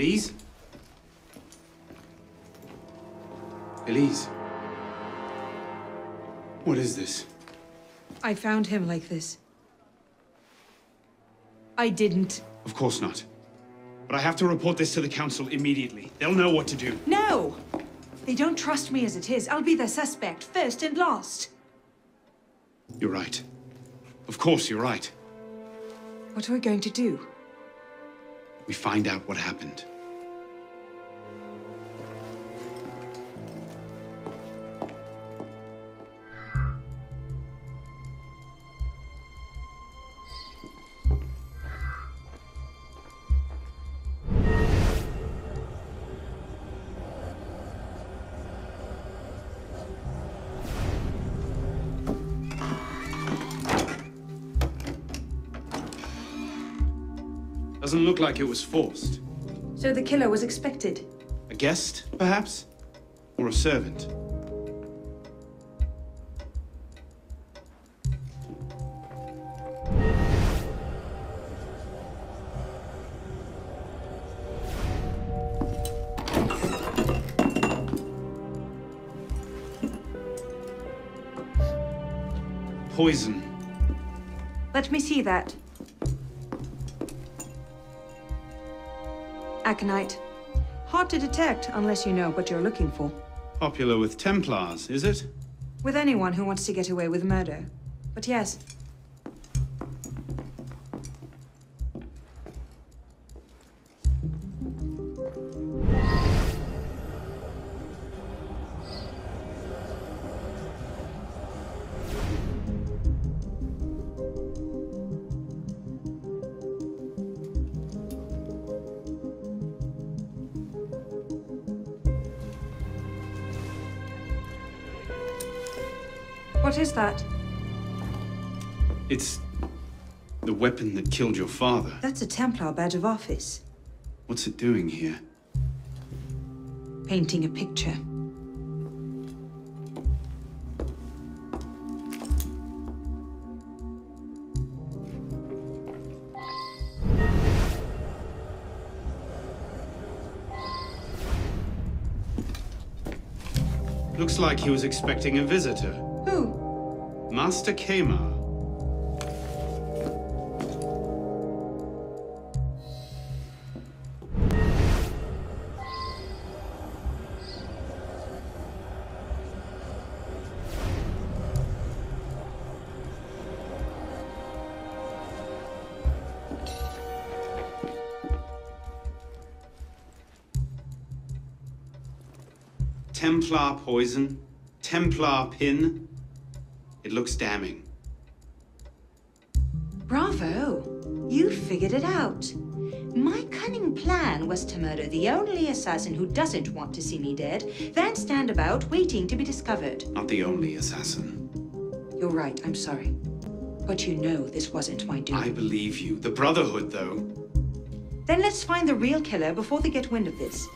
Elise? Elise? What is this? I found him like this. I didn't. Of course not. But I have to report this to the Council immediately. They'll know what to do. No! They don't trust me as it is. I'll be the suspect, first and last. You're right. Of course, you're right. What are we going to do? We find out what happened. Doesn't look like it was forced. So the killer was expected. A guest, perhaps? Or a servant? Poison. Let me see that. Aconite. Hard to detect unless you know what you're looking for. Popular with Templars, is it? With anyone who wants to get away with murder. But yes, What is that? It's the weapon that killed your father. That's a Templar badge of office. What's it doing here? Painting a picture. Looks like he was expecting a visitor. Master Kamar. Templar poison, Templar pin. It looks damning. Bravo! You figured it out. My cunning plan was to murder the only assassin who doesn't want to see me dead, then stand about waiting to be discovered. Not the only assassin. You're right, I'm sorry. But you know this wasn't my doing. I believe you. The Brotherhood, though. Then let's find the real killer before they get wind of this.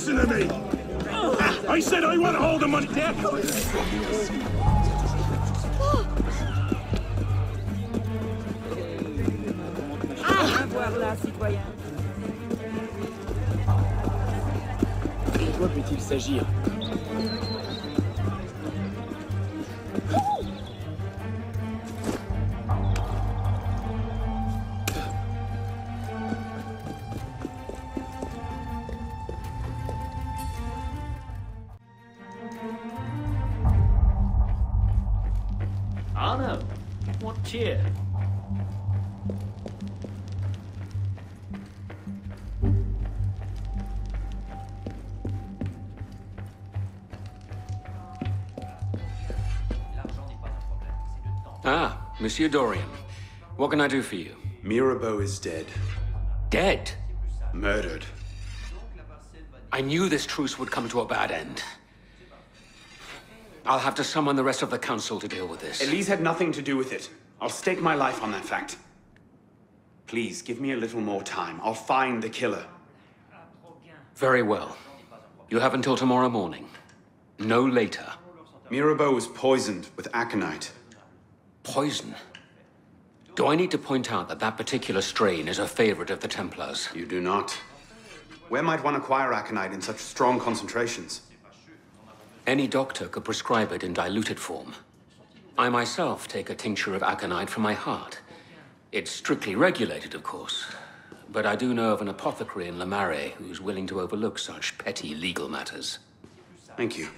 Listen to me! I said I want the money! Dick! Voilà, citoyen. De quoi peut-il s'agir cheer? Ah, Monsieur Dorian. What can I do for you? Mirabeau is dead. Dead? Murdered. I knew this truce would come to a bad end. I'll have to summon the rest of the council to deal with this. Elise had nothing to do with it. I'll stake my life on that fact. Please, give me a little more time. I'll find the killer. Very well. You have until tomorrow morning. No later. Mirabeau was poisoned with aconite. Poison? Do I need to point out that that particular strain is a favorite of the Templars? You do not. Where might one acquire aconite in such strong concentrations? Any doctor could prescribe it in diluted form. I myself take a tincture of aconite for my heart. It's strictly regulated, of course. But I do know of an apothecary in Le Marais who's willing to overlook such petty legal matters. Thank you.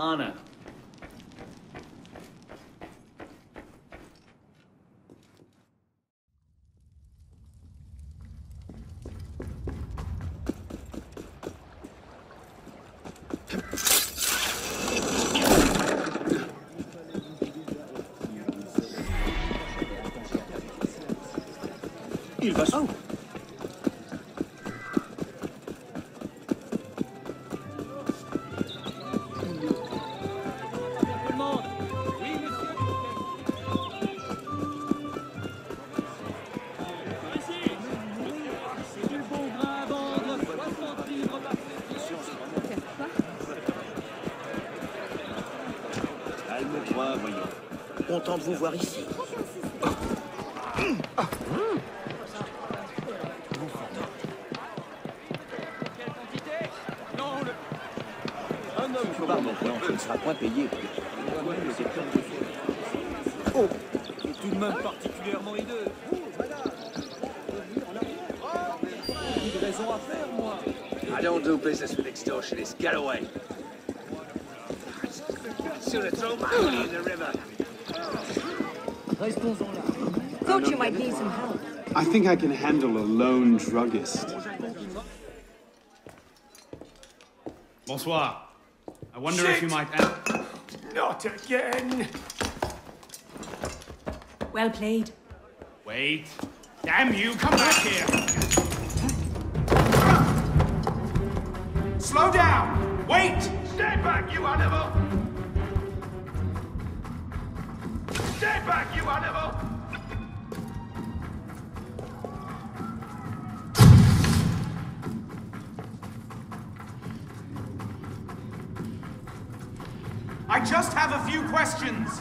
Anna. Il va s'en. Content de vous voir ici. Ne seras point payé. Oh tout de même particulièrement hideux. À. I don't do business with extortionists. Get away. Restons-en. Thought you might need some help. I think I can handle a lone druggist. Bonsoir. I wonder if you might. Not again! Well played. Wait. Damn you, come back here! Slow down! Wait! Stay back, you animal! I just have a few questions.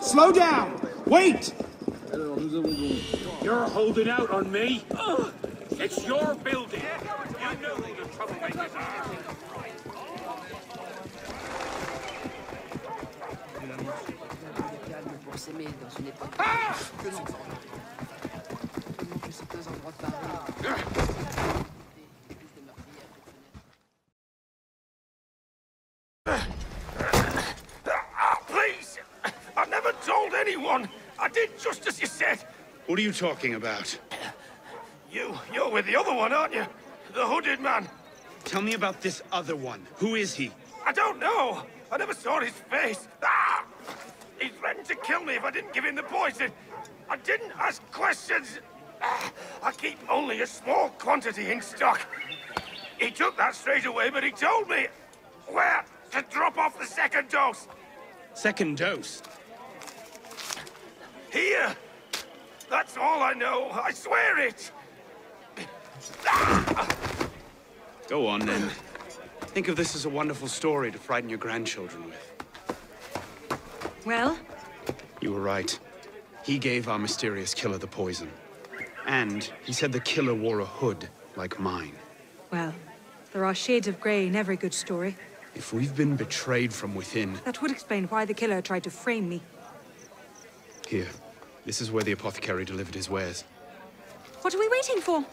Slow down! Wait! You're holding out on me? It's your building. You know who the troublemakers are. Calme pour s'aimer dans une époque Ah que l'on Seulement que certains endroits de Paris. Des de meurtrières. Ah, please! I never told anyone! I did just as you said! What are you talking about? You, you're with the other one, aren't you? The hooded man. Tell me about this other one. Who is he? I don't know. I never saw his face. He threatened to kill me if I didn't give him the poison. I didn't ask questions. Ah, I keep only a small quantity in stock. He took that straight away, but he told me where to drop off the second dose. Second dose. Here. That's all I know. I swear it. Go on, then. Think of this as a wonderful story to frighten your grandchildren with. Well, You were right. He gave our mysterious killer the poison. And he said the killer wore a hood like mine. well, there are shades of grey in every good story. If we've been betrayed from within, That would explain why the killer tried to frame me. here. This is where the apothecary delivered his wares. What are we waiting for?